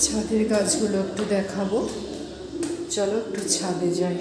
ছাদের গাছগুলো একটু দেখাবো। চলো একটু ছাদে যাই।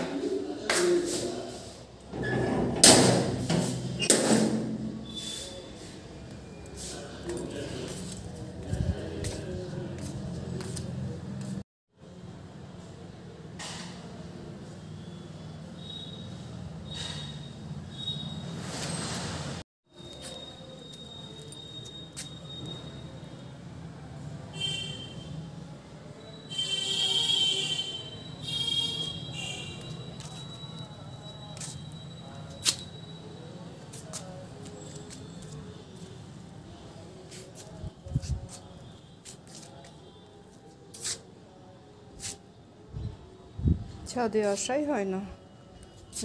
ছাদে আসাই হয় না।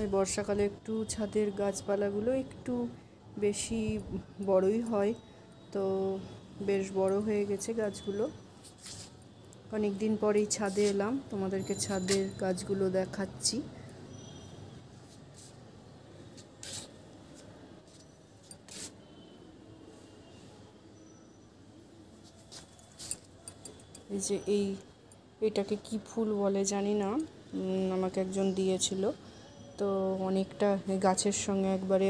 এই বর্ষাকালে একটু ছাদের গাছপালাগুলো একটু বেশি বড়ই হয়। তো বেশ বড় হয়ে গেছে গাছগুলো। অনেক দিন পরেই ছাদে এলাম, তোমাদেরকে ছাদের গাছগুলো দেখাচ্ছি। এই যে এই, এটাকে কি ফুল বলে জানি না। আমাকে একজন দিয়েছিল। তো অনেকটা গাছের সঙ্গে একবারে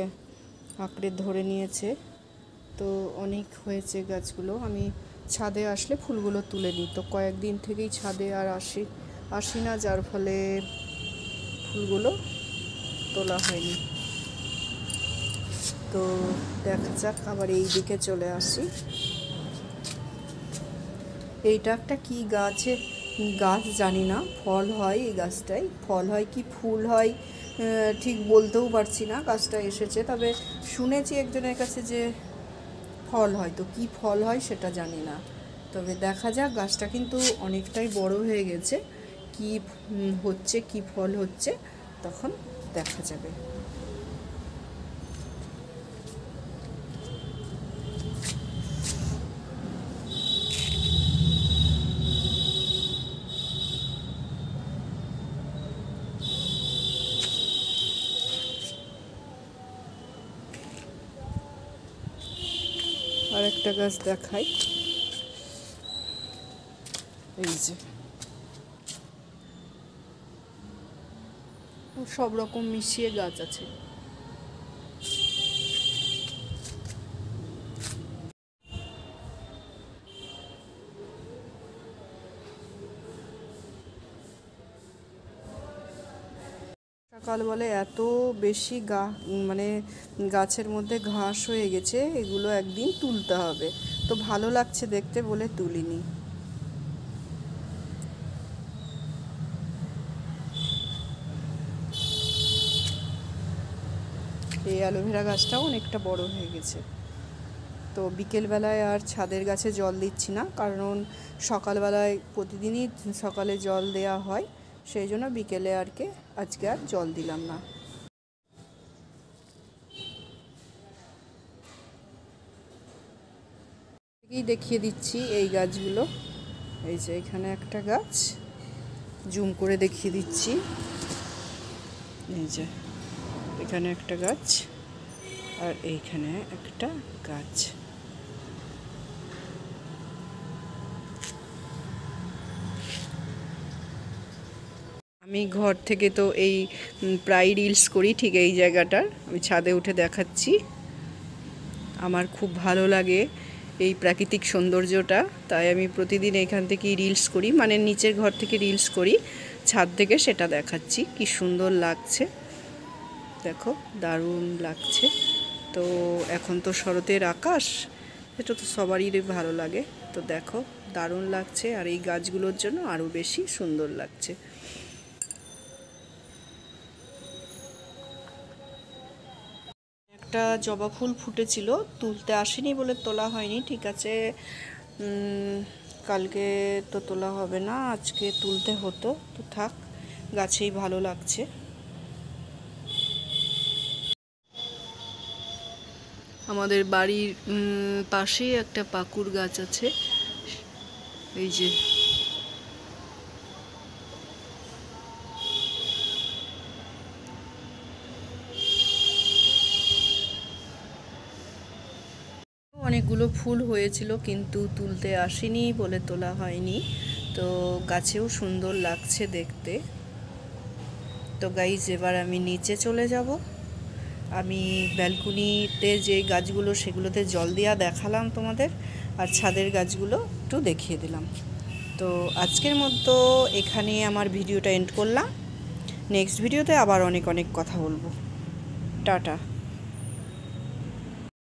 আঁকড়ে ধরে নিয়েছে। তো অনেক হয়েছে গাছগুলো। আমি ছাদে আসলে ফুলগুলো তুলে নিই। তো কয়েকদিন থেকেই ছাদে আর আসি আসি না, যার ফলে ফুলগুলো তোলা হয়নি। তো দেখা যাক, আবার এই দিকে চলে আসি। এইটা একটা কি গাছে গাছ জানি না, ফল হয় এই গাছটাই। ফল হয় কি ফুল হয় ঠিক বলতেও পারছি না গাছটা এসেছে। তবে শুনেছি একজনের কাছে যে ফল হয়। তো কি ফল হয় সেটা জানি না। তবে দেখা যাক, গাছটা কিন্তু অনেকটাই বড় হয়ে গেছে। কি হচ্ছে, কি ফল হচ্ছে, তখন দেখা যাবে। আর একটা গাছ দেখাই। এই যে। সব রকম মিশিয়ে গাছ আছে। সকাল বলে এত বেশি গা মানে গাছের মধ্যে ঘাস হয়ে গেছে, এগুলো একদিন তুলতে হবে। তো ভালো লাগছে দেখতে বলে তুলিনি। এই অ্যালোভেরা গাছটাও অনেকটা বড় হয়ে গেছে। তো বিকেলবেলায় আর ছাদের গাছে জল দিচ্ছি না, কারণ সকালবেলায় প্রতিদিনই সকালে জল দেওয়া হয়। সেই জন্য বিকেলে আর কে আজকে আর জল দিলাম না। দেখিয়ে দিচ্ছি এই গাছগুলো। এই যে এখানে একটা গাছ। জুম করে দেখিয়ে দিচ্ছি। এই যে এখানে একটা গাছ আর এইখানে একটা গাছ। আমি ঘর থেকে তো এই প্রায় রিলস করি ঠিক এই জায়গাটার। আমি ছাদে উঠে দেখাচ্ছি। আমার খুব ভালো লাগে এই প্রাকৃতিক সৌন্দর্যটা। তাই আমি প্রতিদিন এখান থেকেই রিলস করি। মানে নিচের ঘর থেকে রিলস করি। ছাদ থেকে সেটা দেখাচ্ছি। কি সুন্দর লাগছে। দেখো, দারুণ লাগছে। তো এখন তো শরতের আকাশ। এটা তো সবারই ভালো লাগে। তো দেখো, দারুণ লাগছে। আর এই গাছগুলোর জন্য আরও বেশি সুন্দর লাগছে। একটা জবা ফুল ফুটেছিল, তুলতে আসেনি বলে তোলা হয়নি, ঠিক আছে। কালকে তো তোলা হবে না, আজকে তুলতে হতো, তো থাক, গাছেই ভালো লাগছে। আমাদের বাড়ির পাশেই একটা পাকুর গাছ আছে, এই যে অনেকগুলো ফুল হয়েছিল কিন্তু তুলতে আসেনি বলে তোলা হয়নি। তো গাছেও সুন্দর লাগছে দেখতে। তো গাইজ এবার আমি নিচে চলে যাব। আমি ব্যালকনিতে যে গাছগুলো, সেগুলোতে জল দেওয়া দেখালাম তোমাদের আর ছাদের গাছগুলো একটু দেখিয়ে দিলাম। তো আজকের মতো এখানে আমার ভিডিওটা এন্ড করলাম। নেক্সট ভিডিওতে আবার অনেক অনেক কথা বলব। টাটা।